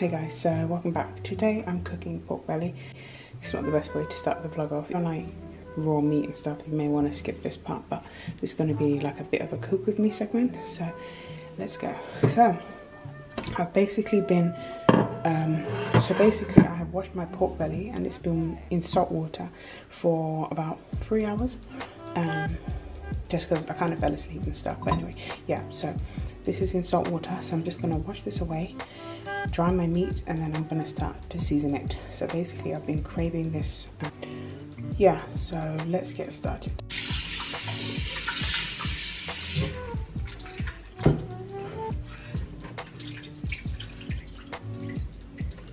Hey guys, so welcome back. Today I'm cooking pork belly. It's not the best way to start the vlog off. If you like raw meat and stuff, you may want to skip this part, but it's going to be like a bit of a cook with me segment. So let's go. So I've basically been, um, so basically I have washed my pork belly and it's been in salt water for about three hours. Um, just because I kind of fell asleep and stuff. But anyway, yeah, so this is in salt water. So I'm just going to wash this away dry my meat and then I'm gonna start to season it. So basically I've been craving this. Yeah, so let's get started.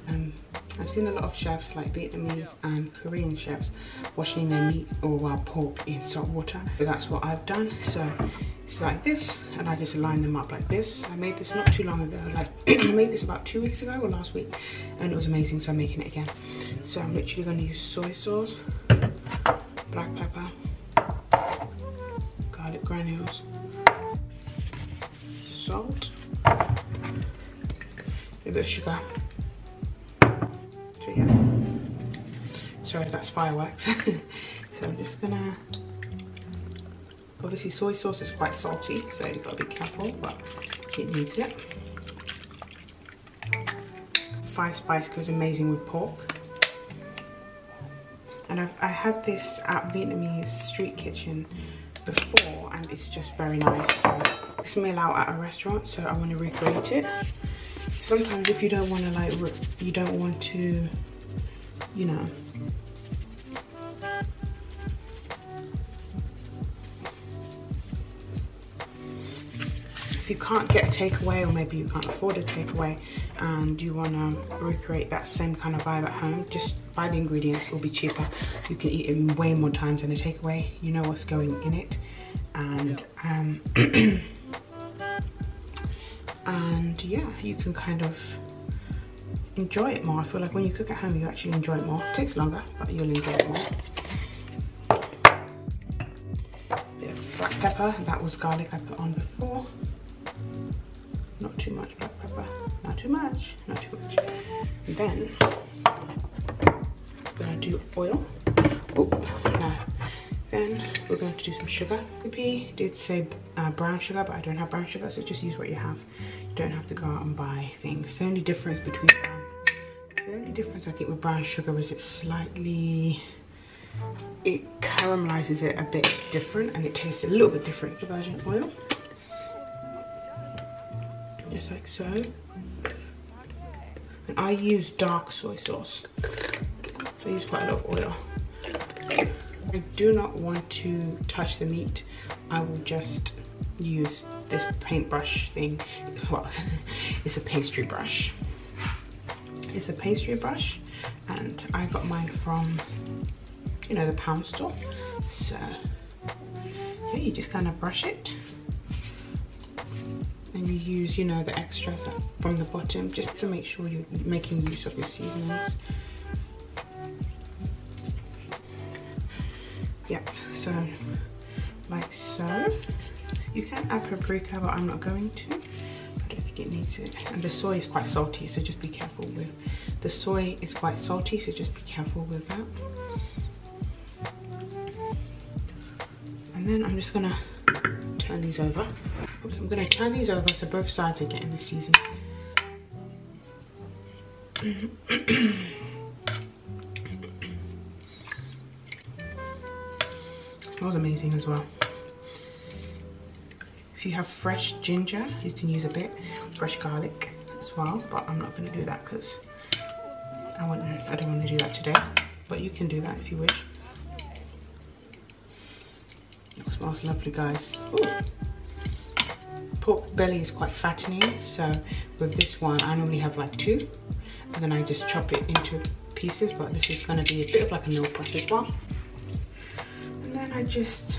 Um, I've seen a lot of chefs like Vietnamese and Korean chefs washing their meat or well, pork in salt water. So that's what I've done. So it's like this and I just line them up like this. I made this not too long ago, like I made this about two weeks ago or last week and it was amazing so I'm making it again. So I'm literally going to use soy sauce, black pepper, garlic granules, salt, a bit of sugar. Sorry that's fireworks. so I'm just gonna Obviously soy sauce is quite salty, so you've got to be careful, but it needs it. Five spice goes amazing with pork. And I've, I had this at Vietnamese street kitchen before and it's just very nice. So it's meal out at a restaurant, so I want to recreate it. Sometimes if you don't want to like, you don't want to, you know, can't get a takeaway or maybe you can't afford a takeaway and you want to recreate that same kind of vibe at home, just buy the ingredients, it'll be cheaper. You can eat it way more times than a takeaway. You know what's going in it. And um, and yeah, you can kind of enjoy it more. I feel like when you cook at home, you actually enjoy it more. It takes longer, but you'll enjoy it more. Bit of black pepper, that was garlic I put on before not too much black pepper not too much not too much. And then we're gonna do oil. Oh no then we're going to do some sugar. Recipe did say uh, brown sugar but i don't have brown sugar so just use what you have. You don't have to go out and buy things. The only difference between the only difference i think with brown sugar is it's slightly it caramelizes it a bit different and it tastes a little bit different virgin oil just like so. And I use dark soy sauce. So I use quite a lot of oil. I do not want to touch the meat. I will just use this paintbrush thing. Well, it's a pastry brush. It's a pastry brush and I got mine from, you know, the pound store. So yeah, you just kind of brush it and you use, you know, the extras from the bottom just to make sure you're making use of your seasonings. Yeah, so like so. You can add paprika, but I'm not going to. I don't think it needs it. And the soy is quite salty, so just be careful with. The soy is quite salty, so just be careful with that. And then I'm just gonna turn these over. Oops, I'm gonna turn these over so both sides are getting the seasoning. smells amazing as well. If you have fresh ginger, you can use a bit. Fresh garlic as well, but I'm not gonna do that because I, want, I don't want to do that today. But you can do that if you wish. It smells lovely, guys. Ooh. Pork belly is quite fattening, so with this one, I normally have like two, and then I just chop it into pieces, but this is gonna be a bit of like a meal prep as well. And then I just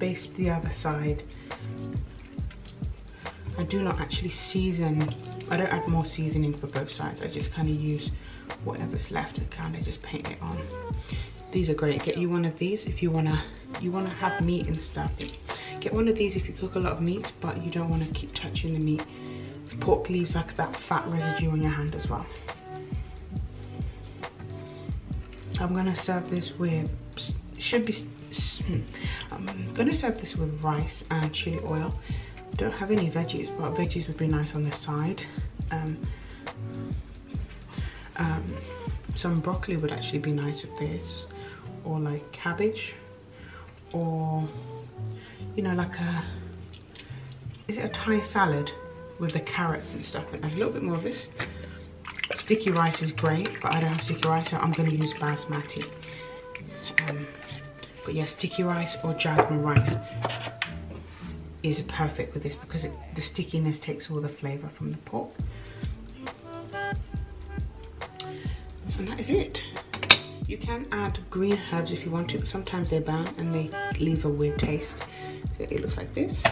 baste the other side. I do not actually season, I don't add more seasoning for both sides. I just kind of use whatever's left and kind of just paint it on. These are great. Get you one of these if you wanna you wanna have meat and stuff. Get one of these if you cook a lot of meat, but you don't wanna keep touching the meat pork leaves like that fat residue on your hand as well. I'm gonna serve this with, should be, I'm gonna serve this with rice and chili oil. Don't have any veggies, but veggies would be nice on the side. Um, um, some broccoli would actually be nice with this, or like cabbage, or you know, like a, is it a Thai salad with the carrots and stuff? And a little bit more of this. Sticky rice is great, but I don't have sticky rice, so I'm gonna use basmati. Um, but yeah, sticky rice or jasmine rice is perfect with this because it, the stickiness takes all the flavor from the pork. And that is it. You can add green herbs if you want to, but sometimes they burn and they leave a weird taste. It looks like this.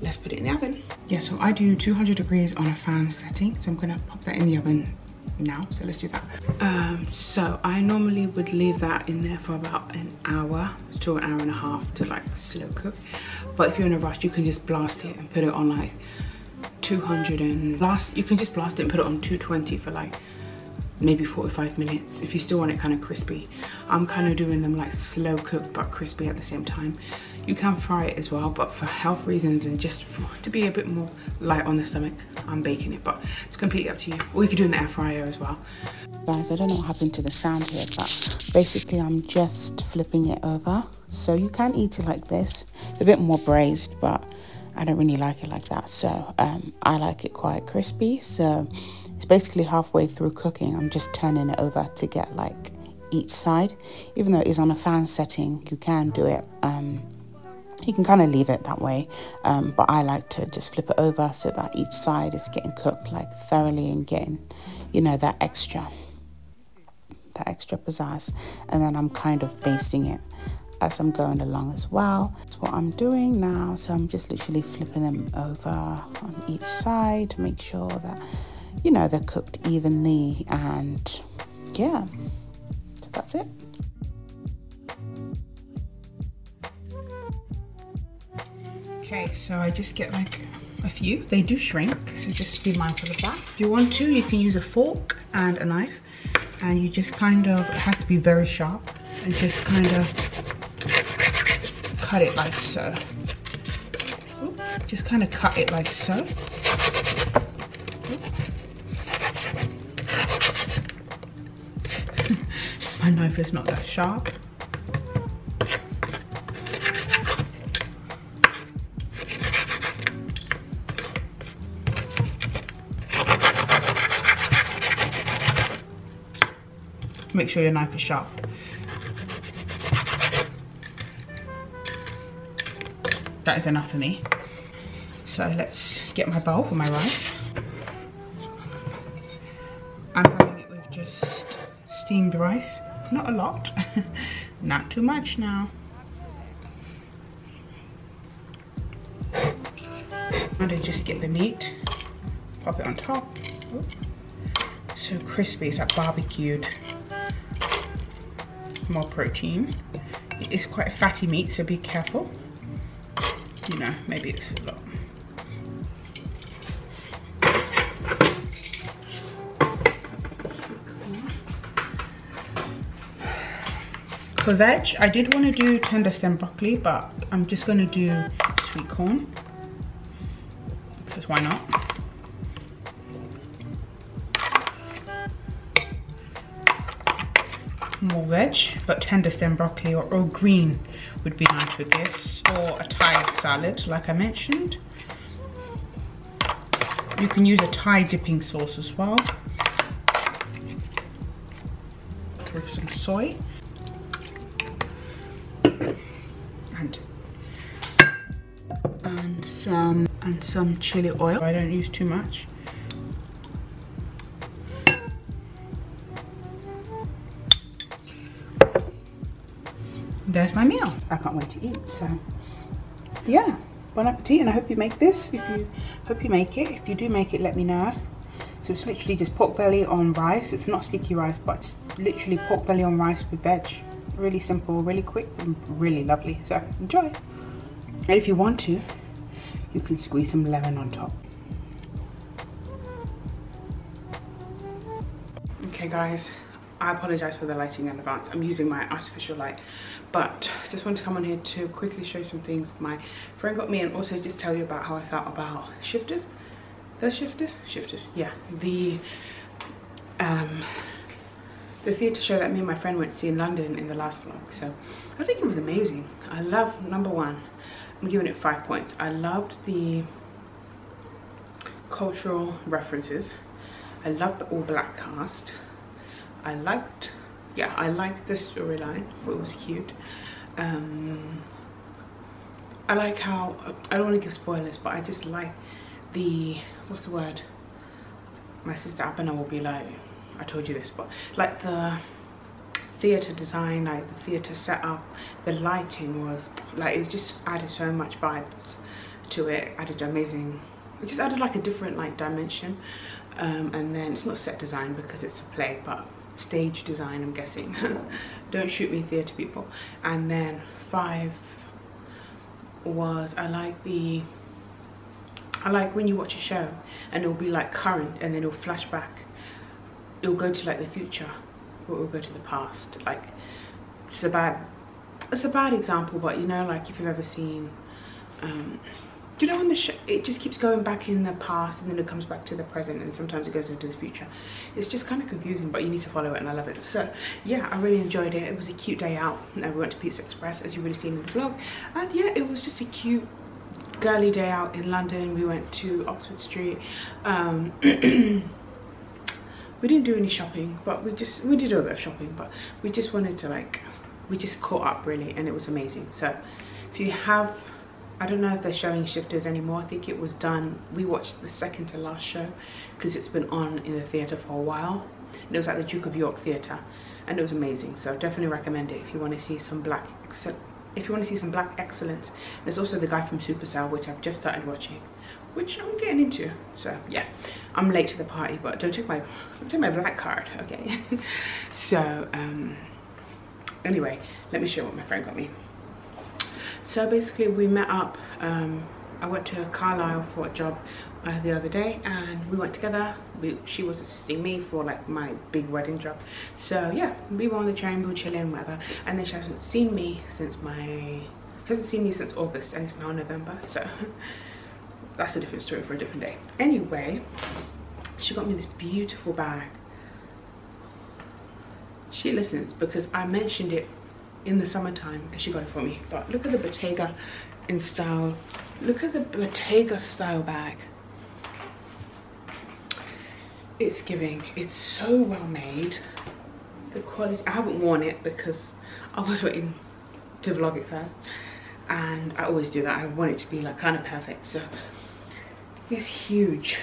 Let's put it in the oven. Yeah, so I do 200 degrees on a fan setting. So I'm gonna pop that in the oven now. So let's do that. Um, so I normally would leave that in there for about an hour to an hour and a half to like slow cook. But if you're in a rush, you can just blast it and put it on like 200 and blast, you can just blast it and put it on 220 for like maybe 45 minutes if you still want it kind of crispy. I'm kind of doing them like slow cooked but crispy at the same time. You can fry it as well, but for health reasons and just for, to be a bit more light on the stomach, I'm baking it, but it's completely up to you. Or you could do in the air fryer as well. Guys, I don't know what happened to the sound here, but basically I'm just flipping it over. So you can eat it like this. A bit more braised, but I don't really like it like that. So um, I like it quite crispy. So it's basically halfway through cooking. I'm just turning it over to get like each side. Even though it is on a fan setting, you can do it um, you can kind of leave it that way um, but I like to just flip it over so that each side is getting cooked like thoroughly and getting you know that extra that extra pizzazz. And then I'm kind of basting it as I'm going along as well. That's what I'm doing now. So I'm just literally flipping them over on each side to make sure that you know they're cooked evenly and yeah. So that's it Okay, so I just get like a few. They do shrink, so just be mindful of that. If you want to, you can use a fork and a knife. And you just kind of, it has to be very sharp. And just kind of cut it like so. Just kind of cut it like so. My knife is not that sharp. Sure your knife is sharp. That is enough for me. So let's get my bowl for my rice. I'm having it with just steamed rice. Not a lot, not too much now. And I just get the meat, pop it on top. So crispy, it's like barbecued more protein. It's quite a fatty meat, so be careful. You know, maybe it's a lot. For veg, I did want to do tender stem broccoli, but I'm just going to do sweet corn. Because why not? Veg, but tender stem broccoli or, or green would be nice with this, or a Thai salad, like I mentioned. You can use a Thai dipping sauce as well. With some soy. And, and some and some chili oil. I don't use too much. my meal. I can't wait to eat. So yeah, bon appetit. And I hope you make this. If you hope you make it. If you do make it, let me know. So it's literally just pork belly on rice. It's not sticky rice, but it's literally pork belly on rice with veg. Really simple, really quick, and really lovely. So enjoy. And if you want to, you can squeeze some lemon on top. Okay guys, I apologize for the lighting in advance. I'm using my artificial light but just want to come on here to quickly show some things my friend got me and also just tell you about how I felt about shifters. The shifters? Shifters, yeah. The um the theatre show that me and my friend went to see in London in the last vlog. So I think it was amazing. I love number one, I'm giving it five points. I loved the cultural references. I loved the all black cast. I liked, yeah, I liked the storyline. It was cute. Um, I like how, I don't want to give spoilers, but I just like the, what's the word? My sister Abena will be like, I told you this, but like the theatre design, like the theatre setup, the lighting was, like it just added so much vibes to it, added amazing, it just added like a different like dimension. Um, and then it's not set design because it's a play, but stage design I'm guessing. Don't shoot me theatre people. And then five was I like the I like when you watch a show and it'll be like current and then it'll flash back. It'll go to like the future or it'll go to the past. Like it's a bad it's a bad example but you know like if you've ever seen um, do you know when the show it just keeps going back in the past and then it comes back to the present and sometimes it goes into the future? It's just kind of confusing but you need to follow it and i love it. So yeah i really enjoyed it. It was a cute day out. We went to pizza express as you've already seen in the vlog. And yeah it was just a cute girly day out in london. We went to oxford street. Um, we didn't do any shopping but we just we did a bit of shopping but we just wanted to like we just caught up really and it was amazing. So if you have I don't know if they're showing Shifters anymore. I think it was done, we watched the second to last show because it's been on in the theatre for a while. And it was at the Duke of York Theatre and it was amazing. So definitely recommend it if you want to see some black, if you want to see some black excellence. There's also the guy from Supacell, which I've just started watching, which I'm getting into. So yeah, I'm late to the party, but don't take my, don't take my black card, okay? so um, anyway, let me show what my friend got me so basically we met up um, i went to carlisle for a job uh, the other day and we went together. We, she was assisting me for like my big wedding job. So yeah we were on the train we were chilling whatever. And then she hasn't seen me since my she hasn't seen me since august and it's now november so that's a different story for a different day. Anyway she got me this beautiful bag. She listens because i mentioned it in the summertime and she got it for me. But look at the bottega in style. Look at the bottega style bag. It's giving. It's so well made. The quality i haven't worn it because i was waiting to vlog it first. And i always do that. I want it to be like kind of perfect. So it's huge.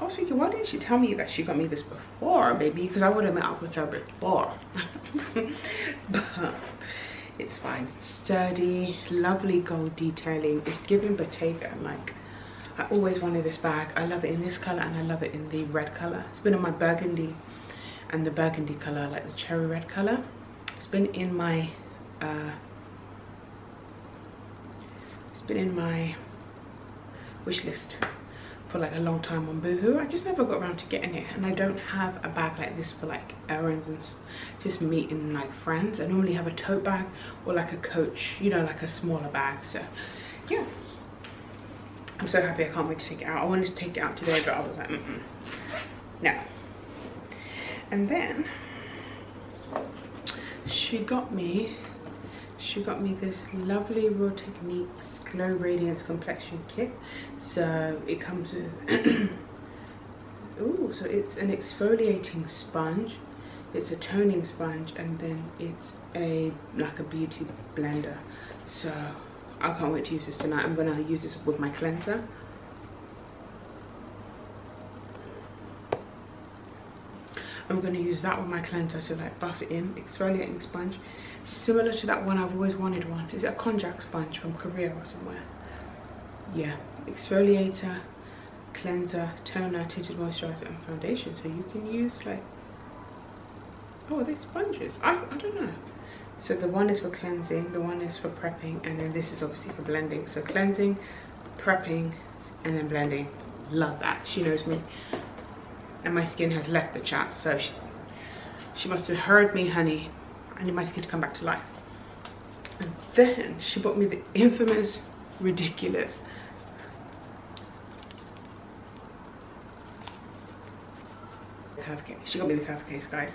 I was thinking, why didn't she tell me that she got me this before, baby? Because I would have met up with her before. but fine. Sturdy, lovely gold detailing. It's giving Bottega. Like, I always wanted this bag. I love it in this color and I love it in the red color. It's been in my burgundy and the burgundy color, like the cherry red color. It's been in my, uh, it's been in my wish list for like a long time on boohoo. I just never got around to getting it and i don't have a bag like this for like errands and just meeting like friends. I normally have a tote bag or like a coach you know like a smaller bag so yeah. I'm so happy i can't wait to take it out. I wanted to take it out today but i was like mm -mm. no. And then she got me she got me this lovely Real Techniques Glow Radiance Complexion Kit. So it comes with, oh, so it's an exfoliating sponge, it's a toning sponge, and then it's a like a beauty blender. So I can't wait to use this tonight. I'm gonna use this with my cleanser. I'm going to use that with my cleanser to like buff it in, exfoliating sponge. Similar to that one i've always wanted one. Is it a konjac sponge from korea or somewhere? Yeah. Exfoliator cleanser toner tinted moisturizer and foundation. So you can use like oh these sponges? I, I don't know. So the one is for cleansing the one is for prepping and then this is obviously for blending. So cleansing prepping and then blending. Love that. She knows me and my skin has left the chat so she, She must have heard me, honey. I need my skin to come back to life. And then she bought me the infamous ridiculous curve case. She got me the curve case, guys.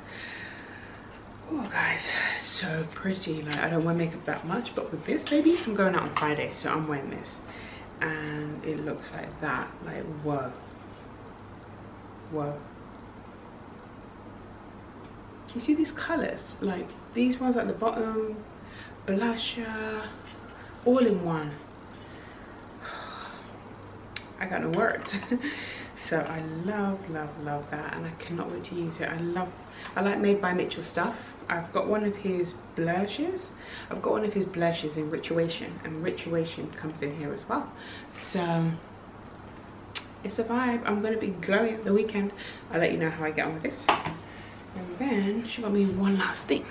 Oh, guys, so pretty. Like, I don't wear makeup that much, but with this, baby, I'm going out on Friday, so I'm wearing this. And it looks like that. Like, whoa. Whoa. You see these colors? Like, these ones at the bottom, blusher, all in one. I got no words. so I love, love, love that. And I cannot wait to use it. I love, I like Made by Mitchell stuff. I've got one of his blushes. I've got one of his blushes in Rituation. And Rituation comes in here as well. So it's a vibe. I'm to be glowing the weekend. I'll let you know how I get on with this. And then she got me one last thing.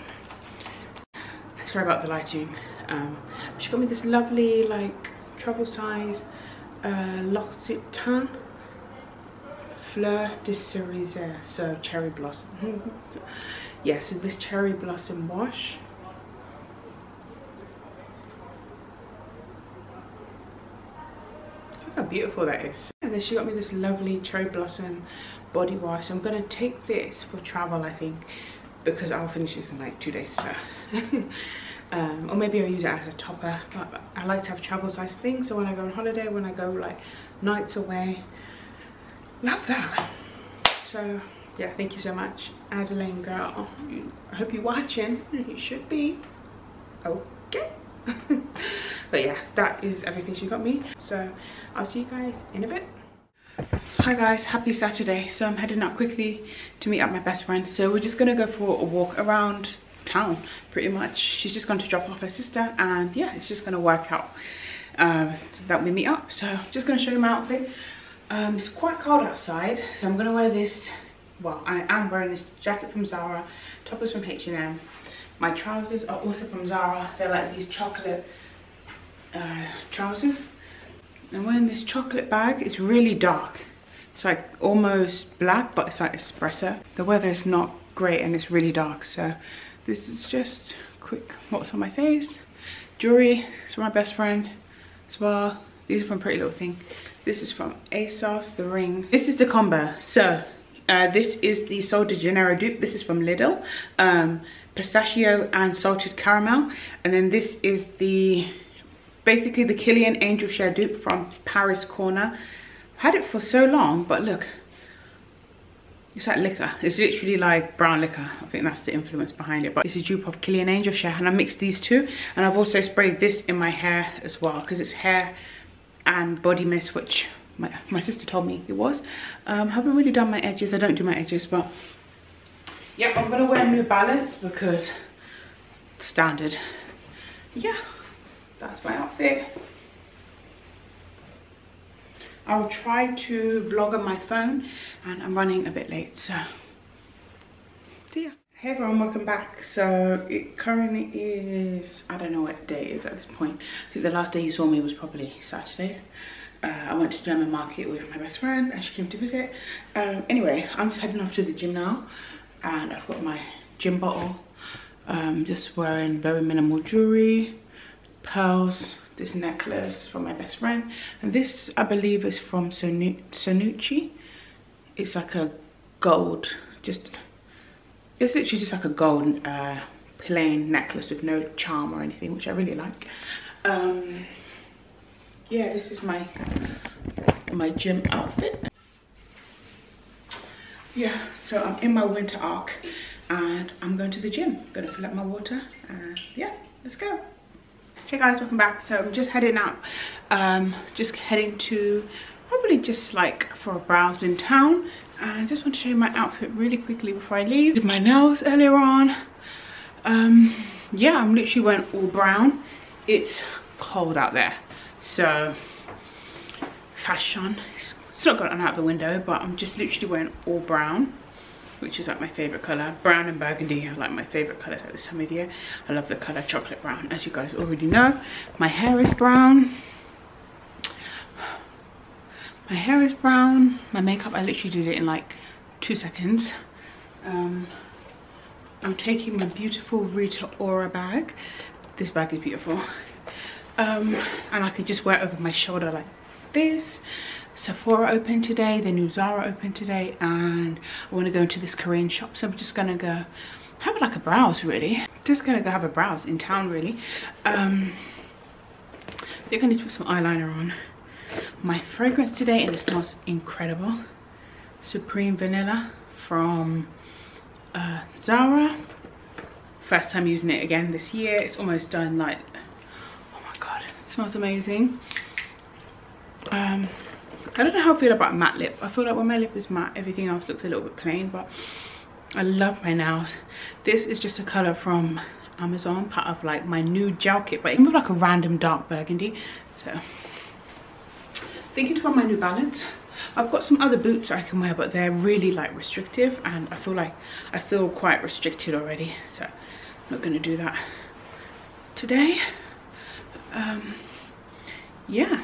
Sorry about the lighting. Um, she got me this lovely like travel size uh, L'Occitane Fleur de Cerise, so cherry blossom. yeah, so this cherry blossom wash. Look how beautiful that is. And then she got me this lovely cherry blossom body wash. I'm gonna take this for travel, I think, because I'll finish this in like two days. So. um, or maybe I'll use it as a topper. But I like to have travel size things so when I go on holiday when I go like nights away love that. So yeah thank you so much Adeline girl. I hope you're watching. You should be. Okay. But yeah that is everything she got me. So I'll see you guys in a bit hi guys. Happy saturday. So i'm heading out quickly to meet up my best friend. So we're just gonna go for a walk around town pretty much. She's just going to drop off her sister and yeah it's just to work out um, so that we meet up. So I'm just to show you my outfit. Um, it's quite cold outside so I'm to wear this well I am wearing this jacket from Zara top is from H&M my trousers are also from Zara. They're like these chocolate uh, trousers. I'm wearing this chocolate bag. It's really dark it's like almost black but it's like espresso. The weather is not great and it's really dark so this is just quick what's on my face. Jewelry it's from my best friend as well. These are from pretty little thing. This is from asos the ring. This is the combo. So uh, this is the Sol de Janeiro dupe. This is from Lidl. Um, pistachio and salted caramel. And then this is the basically the Kilian Angel Share dupe from Paris Corner had it for so long but look it's like liquor. It's literally like brown liquor. I think that's the influence behind it but it's a dupe of Kilian angel share and i mixed these two and i've also sprayed this in my hair as well because it's hair and body mist which my, my sister told me it was. Um haven't really done my edges. I don't do my edges but yeah i'm gonna wear new balance because standard. Yeah that's my outfit I'll try to vlog on my phone and I'm running a bit late so see ya. Hey everyone, welcome back. So it currently is, I don't know what day it is at this point. I think the last day you saw me was probably Saturday. Uh, I went to German market with my best friend and she came to visit. Um, anyway, I'm just heading off to the gym now and I've got my gym bottle. Um, just wearing very minimal jewelry, pearls, this necklace from my best friend. And this i believe is from sanucci. It's like a gold just it's literally just like a gold uh, plain necklace with no charm or anything which i really like. Um yeah this is my my gym outfit. Yeah so i'm in my winter arc and i'm going to the gym. Gonna fill up my water and yeah let's go hey guys welcome back. So i'm just heading out um just heading to probably just like for a browse in town. And i just want to show you my outfit really quickly before i leave. Did my nails earlier on. Um yeah i'm literally wearing all brown. It's cold out there. So fashion it's, it's not gone out the window but i'm just literally wearing all brown which is like my favorite color brown and burgundy are like my favorite colors at this time of year i love the color chocolate brown as you guys already know my hair is brown my hair is brown my makeup i literally did it in like two seconds um I'm taking my beautiful Rita aura bag. This bag is beautiful. Um, and I can just wear it over my shoulder like this. Sephora open today, the new Zara open today, and I want to go into this Korean shop. So I'm just gonna go have like a browse really. Just gonna go have a browse in town really. Um, I think I need to put some eyeliner on. My fragrance today, and it smells incredible. Supreme Vanilla from uh, Zara. First time using it again this year. It's almost done like, oh my God, it smells amazing. Um, I don't know how I feel about matte lip. I feel like when my lip is matte, everything else looks a little bit plain, but I love my nails. This is just a color from Amazon, part of like my new gel kit, but it's like a random dark burgundy. So, thinking wear my New Balance. I've got some other boots I can wear, but they're really like restrictive, and I feel like I feel quite restricted already. So, I'm not gonna do that today. Um, yeah.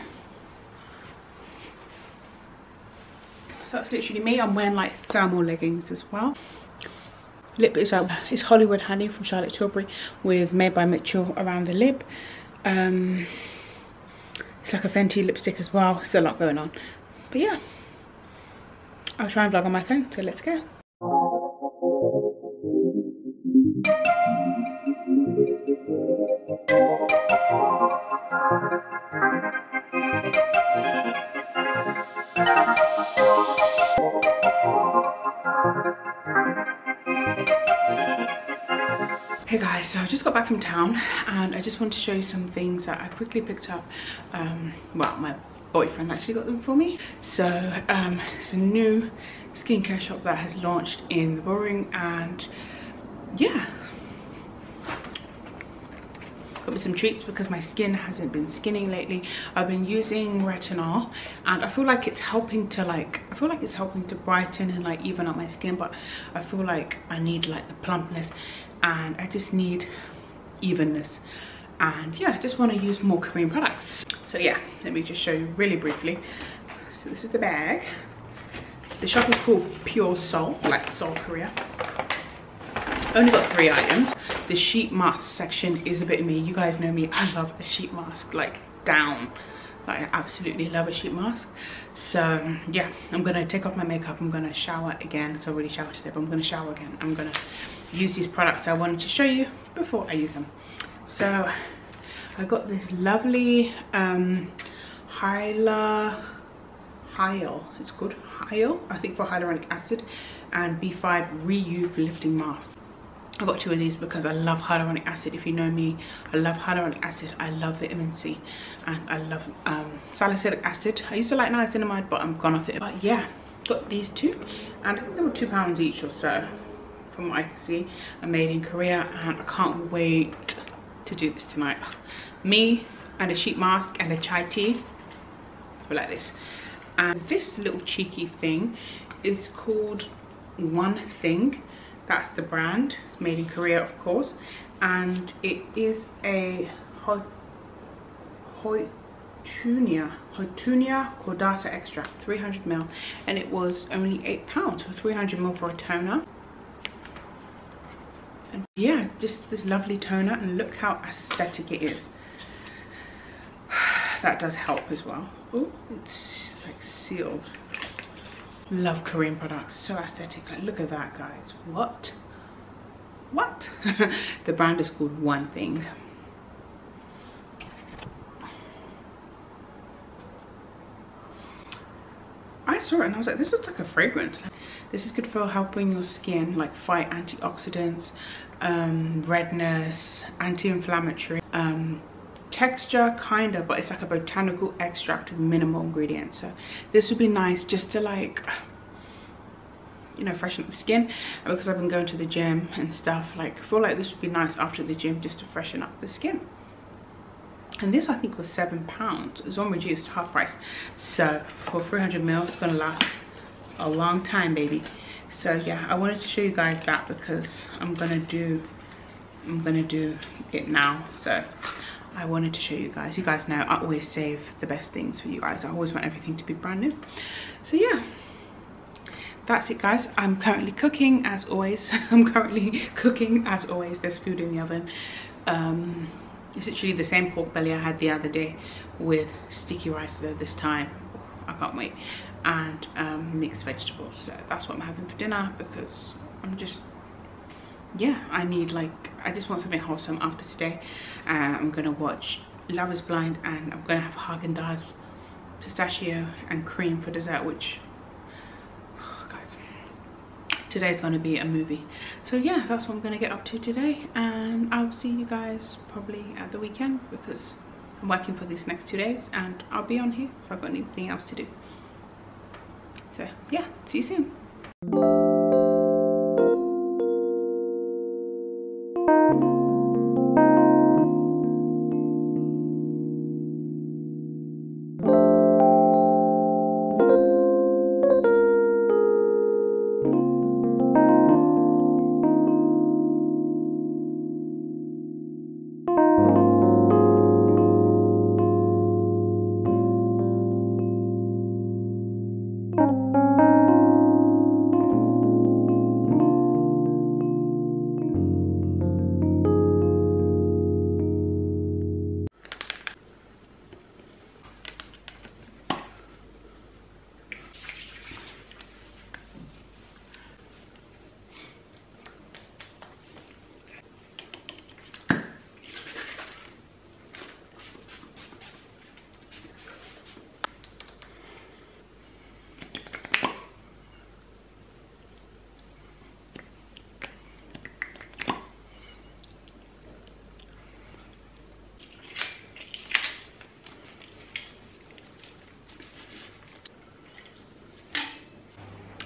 So that's literally me. I'm wearing like thermal leggings as well. Lip is uh, it's hollywood honey from charlotte tilbury with made by mitchell around the lip. Um it's like a fenty lipstick as well. There's a lot going on. But yeah i'll try and vlog on my phone so let's go Hey guys, so I just got back from town and I just want to show you some things that I quickly picked up. Um, well, my boyfriend actually got them for me. So um, it's a new skincare shop that has launched in the Bullring and yeah. Got me some treats because my skin hasn't been skinning lately. I've been using retinol and I feel like it's helping to like, I feel like it's helping to brighten and like even up my skin but I feel like I need like the plumpness and I just need evenness. And yeah I just want to use more Korean products. So yeah let me just show you really briefly. So this is the bag. The shop is called Pure Seoul like Seoul Korea. Only got three items. The sheet mask section is a bit of me. You guys know me. I love a sheet mask like down. Like I absolutely love a sheet mask. So yeah I'm gonna take off my makeup. I'm gonna shower again. So I already showered today but I'm gonna shower again. I'm gonna use these products I wanted to show you before I use them so I got this lovely um Hyla Hyal it's called Hyal I think for hyaluronic acid and B5 Re-Youth Lifting Mask I got two of these because I love hyaluronic acid. If you know me, I love hyaluronic acid. I love vitamin C and I love um, salicylic acid. I used to like niacinamide, but I'm gone off it. But yeah, got these two and I think they were two pounds each or so from what I can see. are made in Korea and I can't wait to do this tonight. Me and a sheet mask and a chai tea. I like this. And this little cheeky thing is called One Thing that's the brand it's made in korea of course and it is a Houttuynia Houttuynia Cordata extract 300 ml and it was only eight pounds for 300 ml for a toner and yeah just this lovely toner and look how aesthetic it is. That does help as well. Oh it's like sealed. Love korean products so aesthetic. Like look at that guys. What? What? The brand is called one thing. I saw it and I was like, this looks like a fragrance. This is good for helping your skin like fight antioxidants, um, redness, anti-inflammatory, um, texture kind of but it's like a botanical extract with minimal ingredients. So this would be nice just to like you know freshen up the skin. And because i've been going to the gym and stuff like i feel like this would be nice after the gym just to freshen up the skin. And this i think was seven pounds. It's on reduced half price. So for 300 mil it's gonna last a long time baby. So yeah i wanted to show you guys that because i'm gonna do i'm gonna do it now. So I wanted to show you guys. You guys know I always save the best things for you guys. I always want everything to be brand new. So yeah, that's it guys. I'm currently cooking as always. I'm currently cooking as always. There's food in the oven. Um it's literally the same pork belly i had the other day with sticky rice there this time. I can't wait and um, mixed vegetables. So that's what i'm having for dinner because i'm just yeah i need like i just want something wholesome after today. Uh, i'm gonna watch love is blind and i'm gonna have Haagen-Dazs pistachio and cream for dessert which guys today's gonna be a movie. So yeah that's what i'm gonna get up to today and i'll see you guys probably at the weekend because i'm working for these next two days and i'll be on here if i've got anything else to do so yeah see you soon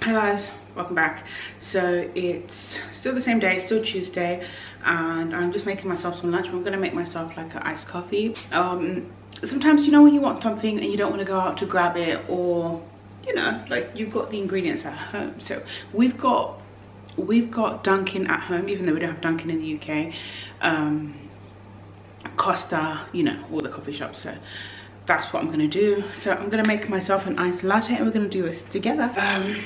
Hi guys, welcome back. So it's still the same day, still Tuesday, and I'm just making myself some lunch. I'm gonna make myself like an iced coffee. Um, sometimes you know when you want something and you don't want to go out to grab it, or you know, like you've got the ingredients at home. So we've got we've got Dunkin' at home, even though we don't have Dunkin' in the UK. Um, Costa, you know, all the coffee shops. So that's what I'm gonna do. So I'm gonna make myself an iced latte and we're gonna do this together. Um,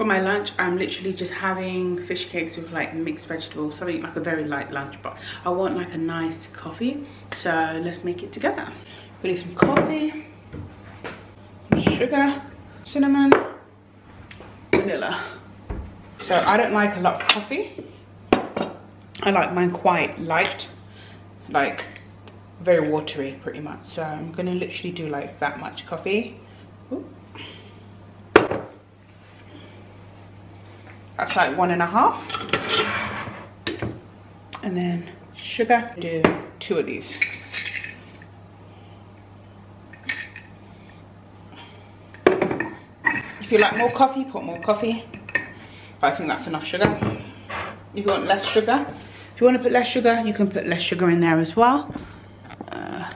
for my lunch i'm literally just having fish cakes with like mixed vegetables something like a very light lunch but i want like a nice coffee so let's make it together. We need some coffee sugar cinnamon vanilla. So i don't like a lot of coffee. I like mine quite light like very watery pretty much. So i'm gonna literally do like that much coffee. Ooh. That's like one and a half. And then sugar, do two of these. If you like more coffee, put more coffee. But I think that's enough sugar. If you want less sugar, if you want to put less sugar, you can put less sugar in there as well. Uh,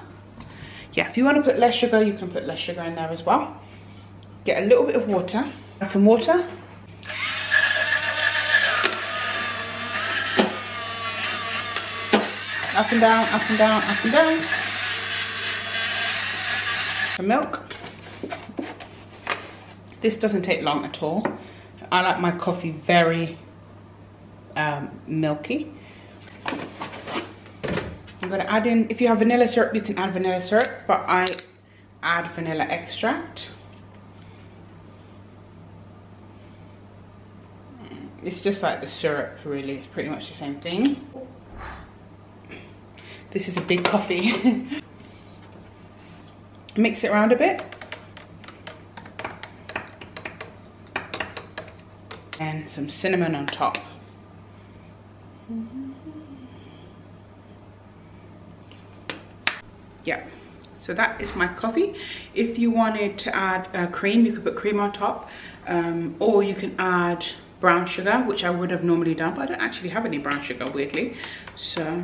yeah, if you want to put less sugar, you can put less sugar in there as well. Get a little bit of water. Add some water up and down, up and down, up and down. The milk. This doesn't take long at all. I like my coffee very um, milky. I'm gonna add in, if you have vanilla syrup, you can add vanilla syrup, but I add vanilla extract. It's just like the syrup really, it's pretty much the same thing. This is a big coffee. Mix it around a bit. And some cinnamon on top. Yeah, so that is my coffee. If you wanted to add uh, cream, you could put cream on top. Um, or you can add brown sugar, which I would have normally done, but I don't actually have any brown sugar, weirdly. So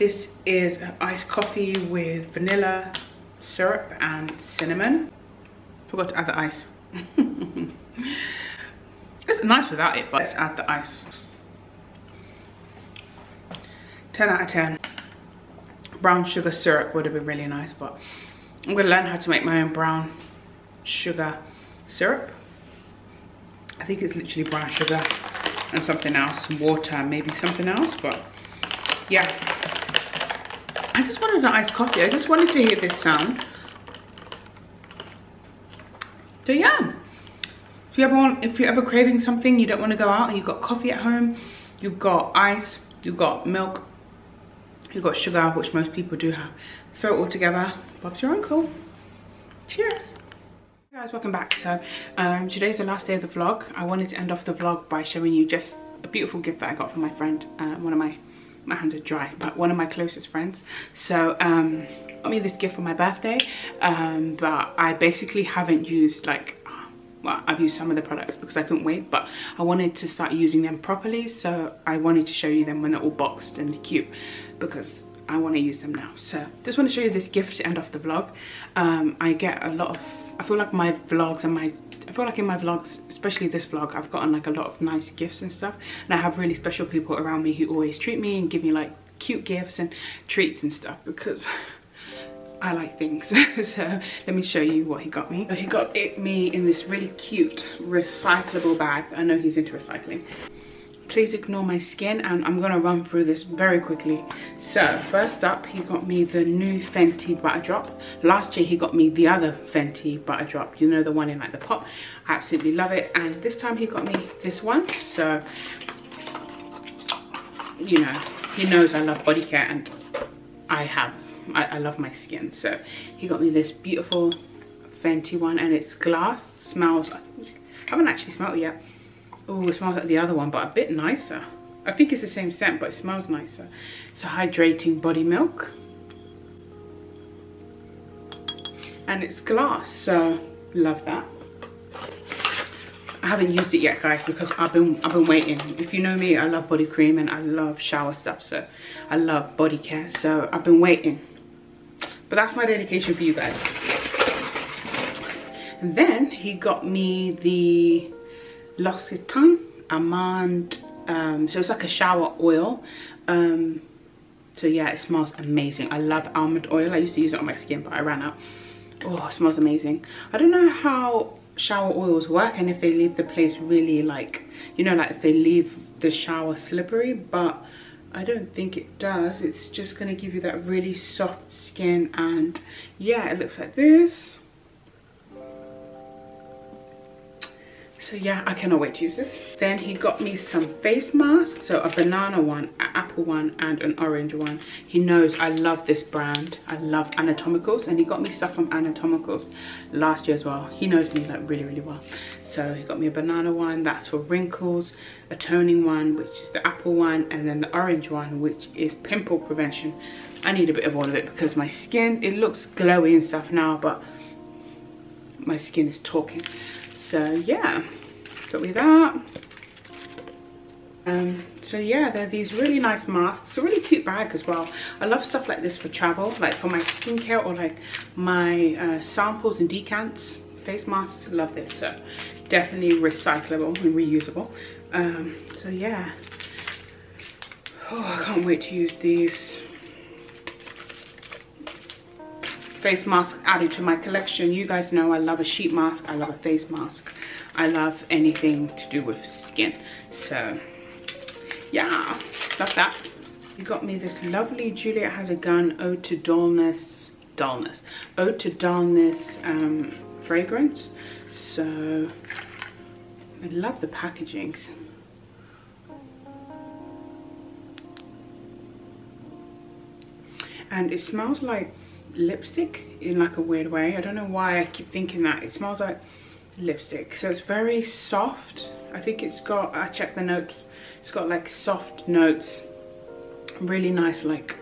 this is iced coffee with vanilla syrup and cinnamon. Forgot to add the ice. it's nice without it, but let's add the ice. 10 out of 10. Brown sugar syrup would have been really nice, but I'm gonna learn how to make my own brown sugar syrup. I think it's literally brown sugar and something else, some water, maybe something else, but yeah. I just wanted an iced coffee. I just wanted to hear this sound. So yeah, if you ever want, if you're ever craving something, you don't want to go out and you've got coffee at home, you've got ice, you've got milk, you've got sugar, which most people do have. Throw it all together, Bob's your uncle. Cheers. Hey guys, welcome back. So um, today's the last day of the vlog. I wanted to end off the vlog by showing you just a beautiful gift that I got from my friend, uh, one of my my hands are dry but one of my closest friends so um got me this gift for my birthday um but i basically haven't used like well i've used some of the products because i couldn't wait but i wanted to start using them properly so i wanted to show you them when they're all boxed and cute because I want to use them now. So just want to show you this gift to end off the vlog. Um, I get a lot of, I feel like my vlogs and my, I feel like in my vlogs, especially this vlog, I've gotten like a lot of nice gifts and stuff. And I have really special people around me who always treat me and give me like cute gifts and treats and stuff because I like things. so let me show you what he got me. He got me in this really cute recyclable bag. I know he's into recycling please ignore my skin and I'm gonna run through this very quickly. So first up, he got me the new Fenty Butta Drop. Last year he got me the other Fenty Butta Drop, you know the one in like the pot. I absolutely love it. And this time he got me this one. So, you know, he knows I love body care and I have, I, I love my skin. So he got me this beautiful Fenty one and it's glass, smells, I, I haven't actually smelled it yet Oh, it smells like the other one, but a bit nicer. I think it's the same scent, but it smells nicer. It's a hydrating body milk. And it's glass, so love that. I haven't used it yet, guys, because I've been I've been waiting. If you know me, I love body cream and I love shower stuff, so I love body care. So I've been waiting. But that's my dedication for you guys. And then he got me the L'Occitane Amande. Um, so it's like a shower oil. Um, so yeah, it smells amazing. I love almond oil. I used to use it on my skin, but I ran out. Oh, it smells amazing. I don't know how shower oils work and if they leave the place really like, you know, like if they leave the shower slippery, but I don't think it does. It's just gonna give you that really soft skin and yeah, it looks like this. So yeah i cannot wait to use this then he got me some face masks so a banana one an apple one and an orange one. He knows i love this brand. I love anatomicals and he got me stuff from anatomicals last year as well. He knows me like really really well. So he got me a banana one that's for wrinkles a toning one which is the apple one and then the orange one which is pimple prevention. I need a bit of all of it because my skin it looks glowy and stuff now but my skin is talking. So yeah got me that. Um, so yeah they're these really nice masks. A really cute bag as well. I love stuff like this for travel like for my skincare or like my uh, samples and decants. Face masks love this. So definitely recyclable and reusable. Um, so yeah. Oh i can't wait to use these. Face mask added to my collection. You guys know i love a sheet mask. I love a face mask I love anything to do with skin. So yeah, love that. You got me this lovely Juliette Has a Gun Ode to Dullness, Dullness, Ode to Dullness um, fragrance. So I love the packagings. And it smells like lipstick in like a weird way. I don't know why I keep thinking that. It smells like lipstick. So it's very soft. I think it's got i checked the notes. It's got like soft notes. Really nice like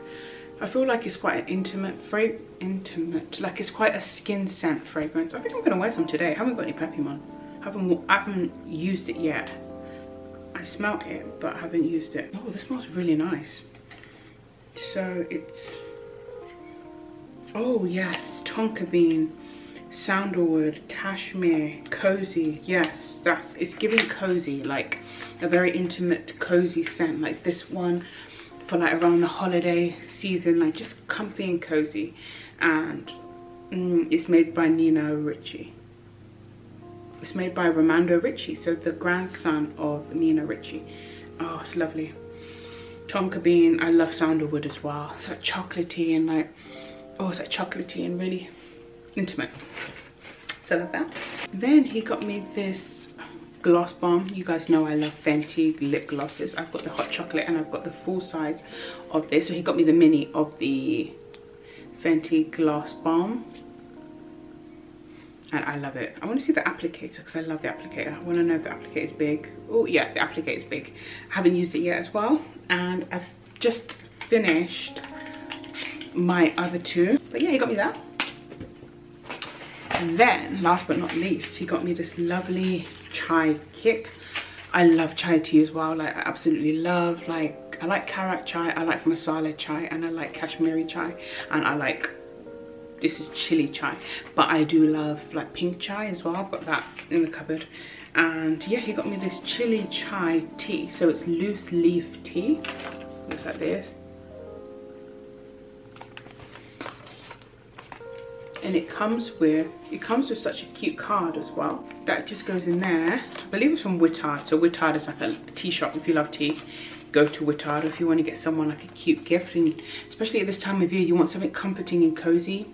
i feel like it's quite an intimate fragrance intimate like it's quite a skin scent fragrance. I think i'm gonna wear some today. I haven't got any perfume on. I haven't i haven't used it yet. I smelt it but i haven't used it. Oh this smells really nice. So it's oh yes tonka bean sandalwood cashmere cozy yes that's it's giving cozy like a very intimate cozy scent like this one for like around the holiday season like just comfy and cozy and mm, it's made by Nina Ricci It's made by Romano Ricci, so the grandson of Nina Ricci. Oh, it's lovely. Tonka bean, I love sandalwood as well. It's like chocolatey and like, oh, it's like chocolatey and really intimate. So like that. Then he got me this gloss bomb. You guys know I love Fenty lip glosses. I've got the hot chocolate and I've got the full size of this. So he got me the mini of the Fenty gloss bomb and I love it. I want to see the applicator because I love the applicator. I want to know if the applicator is big. Oh yeah, the applicator is big. I haven't used it yet as well. And I've just finished my other two. But yeah, he got me that. And then, last but not least, he got me this lovely chai kit. I love chai tea as well. Like, I absolutely love, like, I like karak chai, I like masala chai, and I like Kashmiri chai. And I like this is chili chai but i do love like pink chai as well i've got that in the cupboard and yeah he got me this chili chai tea so it's loose leaf tea looks like this and it comes with it comes with such a cute card as well. That just goes in there. I believe it's from Whittard so Whittard is like a tea shop. If you love tea go to Whittard if you want to get someone like a cute gift and especially at this time of year you want something comforting and cozy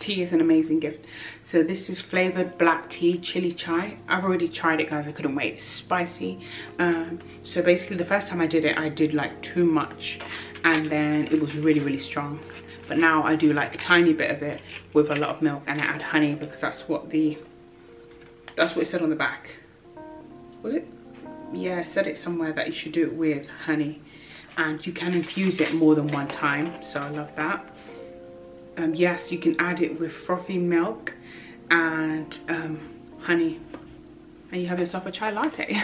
tea is an amazing gift. So this is flavored black tea chili chai. I've already tried it guys. I couldn't wait. It's spicy. Um, so basically the first time i did it i did like too much. And then it was really really strong but now i do like a tiny bit of it with a lot of milk and i add honey because that's what the that's what it said on the back. Was it? Yeah i said it somewhere that you should do it with honey. And you can infuse it more than one time so i love that. Um, yes you can add it with frothy milk and um, honey. And you have yourself a chai latte.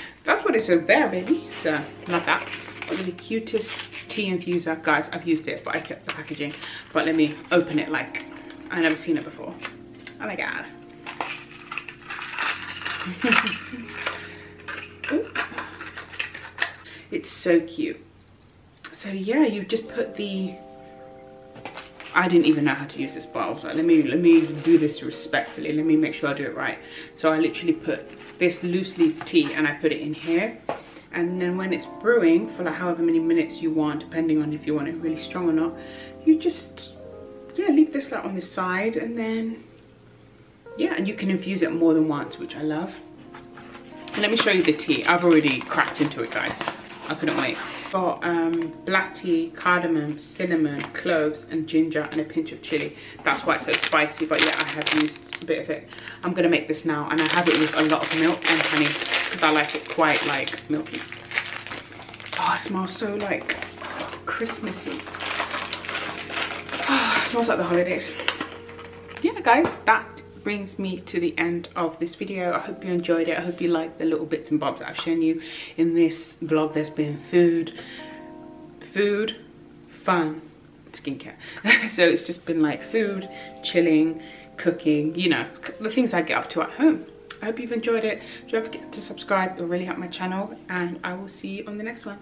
That's what it says there baby. So love that the cutest tea infuser guys i've used it but i kept the packaging but let me open it like i never seen it before oh my god it's so cute so yeah you just put the I didn't even know how to use this bottle. So let me let me do this respectfully. Let me make sure I do it right. So I literally put this loose leaf tea and I put it in here. And then when it's brewing for like however many minutes you want, depending on if you want it really strong or not, you just yeah leave this like on the side and then yeah and you can infuse it more than once which I love. And let me show you the tea. I've already cracked into it guys. I couldn't wait got um, black tea, cardamom, cinnamon, cloves and ginger and a pinch of chili. That's why it's so spicy, but yeah, I have used bit of it. I'm gonna make this now and I have it with a lot of milk and honey because I like it quite like milky. Oh, it smells so like Christmassy. Oh, smells like the holidays. Yeah, guys, that brings me to the end of this video i hope you enjoyed it i hope you liked the little bits and bobs that i've shown you in this vlog there's been food food fun skincare so it's just been like food chilling cooking you know the things i get up to at home. I hope you've enjoyed it. Don't forget to subscribe it'll really help my channel and i will see you on the next one